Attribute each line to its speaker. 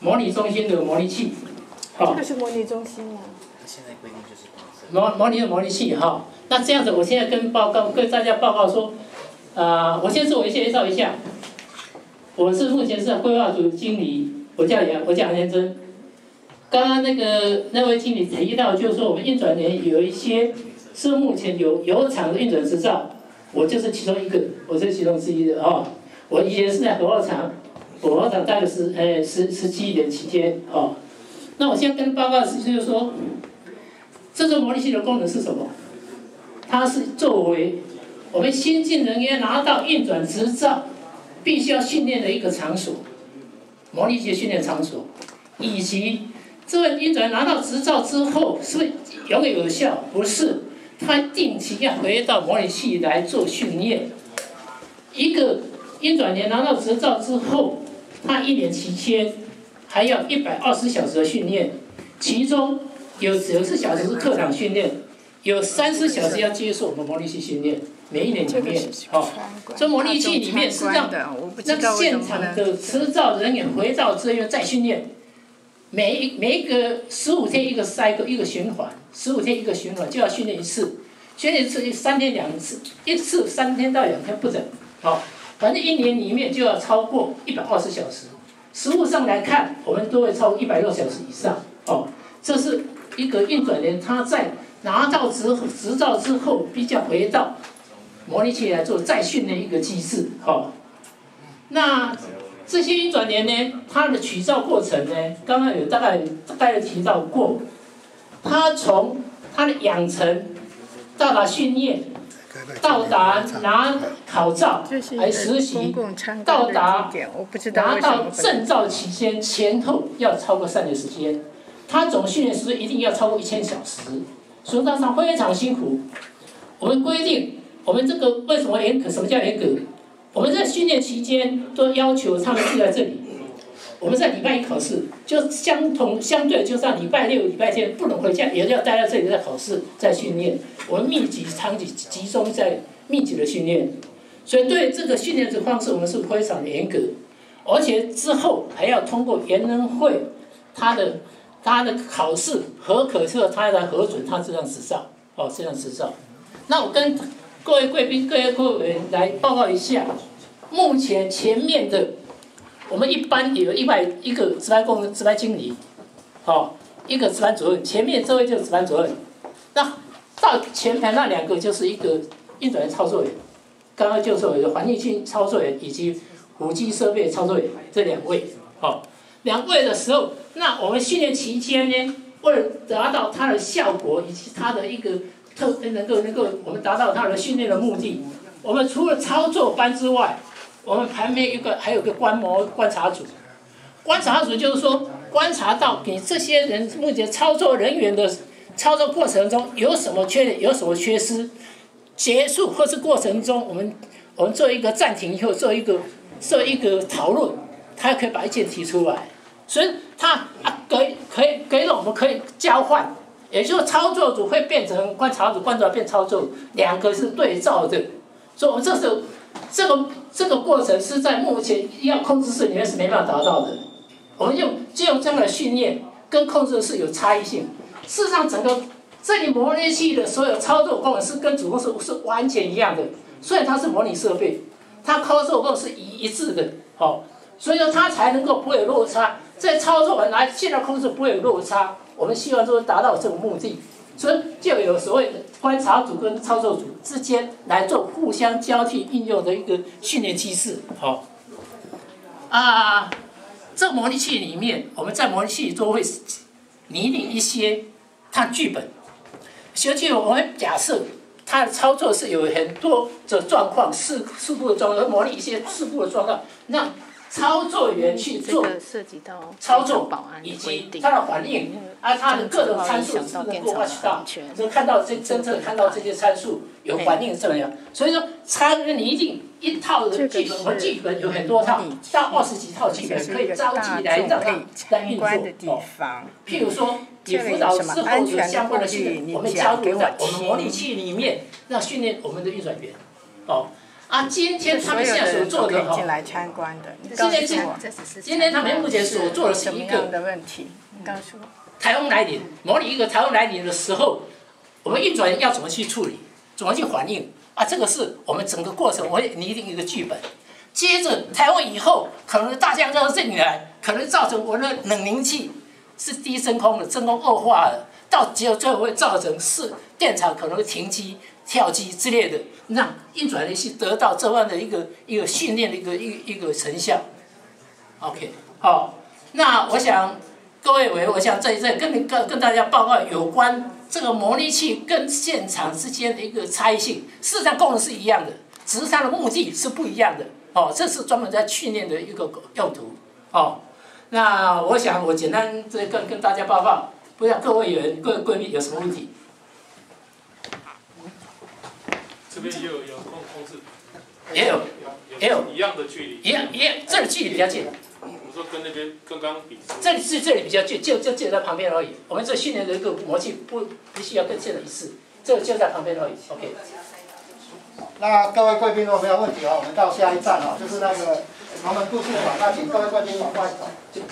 Speaker 1: 模拟中心的模拟器，好。
Speaker 2: 这个是模拟中心吗？
Speaker 3: 现在规定就是
Speaker 1: 模模拟的模拟器哈，那这样子，我现在跟报告跟大家报告说，啊，我先自我介绍一下，我是目前是规划组经理，我叫杨，我叫杨连珍。刚刚那个那位经理提到，就是说我们运转员有一些是目前有有厂的运转执照，我就是其中一个，我是其中之一的哦。我以前是在火化厂，火化厂待了十呃十十七年期间哦。那我现在跟报告是就是说。这个模拟器的功能是什么？它是作为我们新进人员拿到运转执照，必须要训练的一个场所，模拟器训练场所，以及这位运转拿到执照之后是不是永远有效？不是，他定期要回到模拟器来做训练。一个运转员拿到执照之后，他一年期间还要一百二十小时的训练，其中。有九十小时是课堂训练，有三十小时要接受我们模拟器训练。每一年里面，好，这模拟器里面是这样，那现场的持照人员回到这边再训练，每一每一个十五天一个赛个一个循环，十五天一个循环就要训练一次，训练一次三天两次，一次三天到两天不等，好，反正一年里面就要超过一百二十小时。实物上来看，我们都会超过一百六小时以上，哦，这是。一个运转员，他在拿到执执照之后，必须要回到模拟器来做再训练一个机制，哈。那这些运转员呢，他的取照过程呢，刚刚有大概大概提到过，他从他的养成到达训练，到达拿考照来实习，到达拿到证照期间前后要超过三年时间。他总训练时间一定要超过一千小时，所以他上非常辛苦。我们规定，我们这个为什么严格？什么叫严格？我们在训练期间都要求他们住在这里。我们在礼拜一考试，就相同相对，就像礼拜六、礼拜天不能回家，也要待在这里在考试、在训练。我们密集长期集中在密集的训练，所以对这个训练的方式，我们是非常严格，而且之后还要通过研人会，他的。他的考试合可测，他来核准他这张执照，哦，这张执照。那我跟各位贵宾、各位各位来报告一下，目前前面的我们一般有一百一个值班工、值班经理，哦，一个值班主任，前面这位就是值班主任。那到前排那两个就是一个运转员操作员，刚刚就是有环境器操作员以及五 G 设备操作员这两位，哦。两位的时候，那我们训练期间呢，为了达到它的效果以及它的一个特能够能够我们达到它的训练的目的，我们除了操作班之外，我们旁边一个还有个观摩观察组，观察组就是说观察到你这些人目前操作人员的操作过程中有什么缺点，有什么缺失，结束或是过程中，我们我们做一个暂停以后做一个做一个讨论。他可以把意见提出来，所以他啊给可以给了我们可以交换，也就是操作组会变成观察组，观察变操作，两个是对照的，所以我们这是这个这个过程是在目前医药控制室里面是没办法达到的。我们用就用这样的训练跟控制室有差异性。事实上，整个这里模拟器的所有操作功能是跟主控室是完全一样的，虽然它是模拟设备，它操作功能是一一致的，好。所以说它才能够不会有落差，在操作完来现在控制不会有落差。我们希望说达到这个目的，所以就有所谓的观察组跟操作组之间来做互相交替应用的一个训练机制。好，啊，这模拟器里面，我们在模拟器里都会拟定一些它剧本。实际我们假设它的操作是有很多的状况，事事故的状况，模拟一些事故的状况，那。操作员去做操作，以及它的反应，啊，它的各种参数是不是能够 watch 到，就看到这真正看到这些参数有反应怎么样？所以说，参你一定一套的剧本和剧本有很多套，到二十几套剧本可以召集来让它来运作。哦，譬如说，你辅导之后有相关的训练，我们加入在我们模拟器里面，让训练我们的运转员。哦。啊，今天他们现在所做的哈，
Speaker 2: 进来参观的。
Speaker 1: 今天今今天他们目前所做的是一个
Speaker 2: 的问题，告诉我。
Speaker 1: 台风来临，模拟一个台风来临的时候，我们运转要怎么去处理，怎么去反应啊？这个是我们整个过程，我拟定一个剧本。接着台风以后，可能大降热进来，可能造成我的冷凝器是低真空的，真空恶化了，到结果最后会造成是电厂可能会停机、跳机之类的，让运转的是得到这样的一个一个训练的一个一一个成效。OK，好，那我想。各位委员，我想在这跟跟跟大家报告有关这个模拟器跟现场之间的一个差异性，事实上功能是一样的，只是它的目的是不一样的。哦，这是专门在训练的一个用途。哦，那我想我简单这跟跟大家报告，不知道各位有人、各位贵宾有什么问题？
Speaker 3: 这边也有遥控控制，
Speaker 1: 也有，也有
Speaker 3: 一样的距离，
Speaker 1: 一样一样，这里距离比较近。
Speaker 3: 我说跟那边刚刚比，
Speaker 1: 这里是这里比较近，就就就在旁边而已。我们这训练的一个模具不必须要跟现在一致，这个就在旁边而已。OK。
Speaker 4: 那各位贵宾如果没有问题哦，我们到下一站哦，就是那个龙门度数馆，那请各位贵宾往外走。